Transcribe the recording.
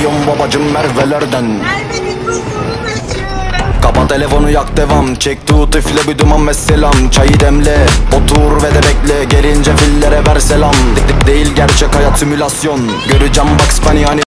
Geliyorum babacım Merve'lerden. Kapa telefonu yak devam. Çek tut üfle bir duman ve selam. Çayı demle otur ve de bekle. Gelince fillere ver selam. Değil gerçek hayat simülasyon. Göreceğim Bugs Bunny hani